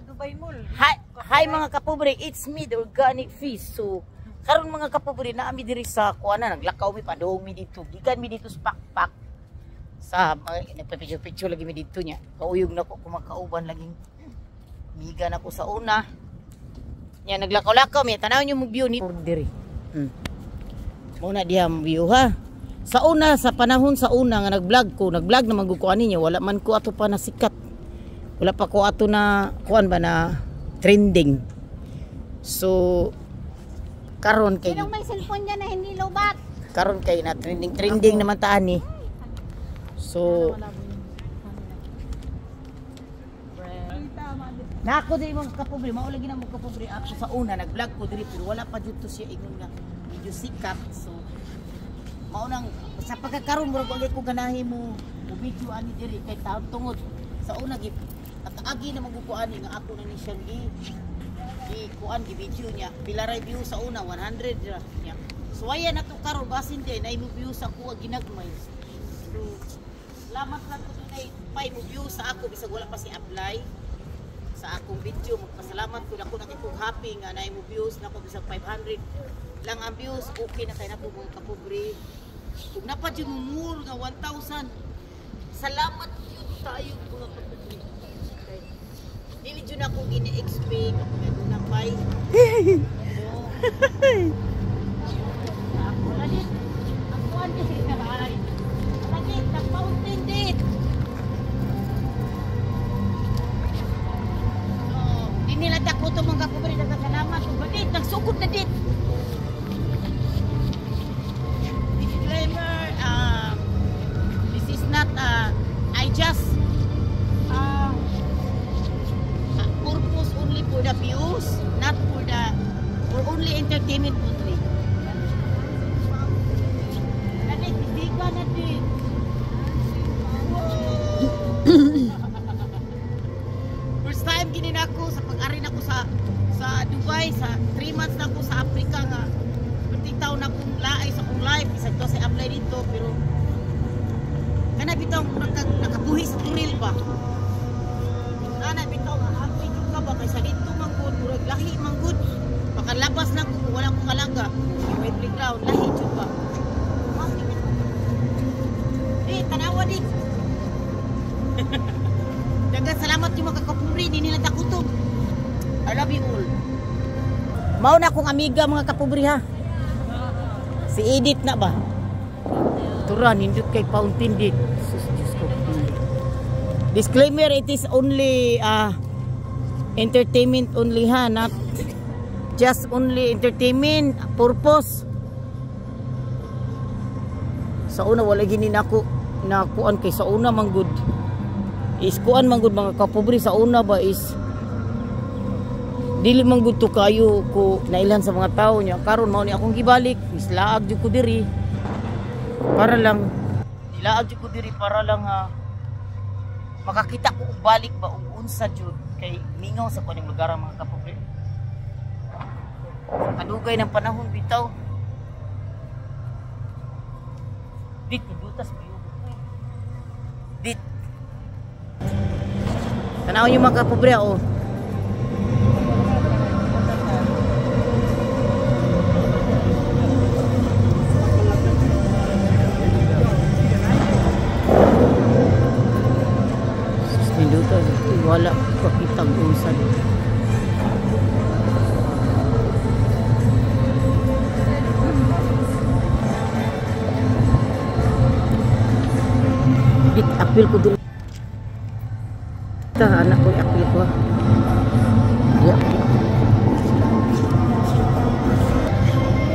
Dubai Mall. Hi, hi mga kapobre, it's me, the organic fish. So, karon mga kapobre, naami diri sa kuana, naglakaw mi padong mi dito. Gikan mi dito sa pakpak. Sa mga nagpa-picture lagi mi dito nya. Kauyog na ko kumakauban laging miga na ko sa una. Nya naglakaw-lakaw mi, tanaw niyo mo view ni diri. Hmm. Muna diha ang view ha. Sa una, sa panahon sa una nga nag-vlog ko, nag-vlog naman ko kuan ninyo, wala man ko ato pa nasikat wala pa ko ato na kuan ba na trending. So karon kay Sinong may cellphone niya na hindi lobat? karon kay na trending trending naman taan ni so na ako diri mga kapobre mao lagi na mo kapobre. Ako sa una nag-vlog ko diri pero wala pa jud to siya ingon nga medyo sikat. So mao nang sa pagkakaroon mo wag ko ganahin mo mo video ani diri kay tungod sa una gid at agi na magukuan nga ako na ni siyang gi gi kuan gi video niya. Pila ra view sa una 100 ra niya. So waya na to karon basin din ay mo view sa kuha ginagmay. So salamat lang ko dunay 5 view sa ako bisag wala pa si apply sa akong video. Magpasalamat ko ako nakikog happy nga na mo views na ko bisag 500 lang ang views okay na kay na po mga kapobre. Kung napad yung more nga 1,000 salamat yun tayo mga kapobre. Dili dyan ako gini-expect nga doon na pay ako lagi ako ang kasi naray lagi nag-fountain date So, di nila dako to mga kapobre nagkasalamat kung badit nagsugod na dit not for the for only entertainment only hindi ka nadit. First time ginin ako sa pag-ari na ako sa sa Dubai sa 3 months na ako sa Africa nga. Perting taon na akong laay sa akong life isang to sa apply dito pero kana bitaw naka, salamat yung mga kapuri, di nila takutob. I love you all. Mao na akong amiga mga kapubri ha. Si Edith na ba? Turan, hindot kay Fountain ko. Disclaimer, it is only uh, entertainment only ha, not just only entertainment purpose. Sa una, wala gini na ako na kuan kay sa una man good is kuan man gud mga kapobri sa una ba is dili man gud to kayo ko nailan sa mga tao niya. Karon mao ni akong gibalik is laag jud ko diri. Para lang nilaag jud ko diri para lang ha makakita ko og balik ba og unsa jud kay mingaw sa kuning lugar ang mga kapobri kadugay ng panahon bitaw. Dit dutas biyo dit Tanaw niyo mga kapobre oh. Niluto, wala pakitang unsan. Bit apil ko dun ka anak ko akli ko.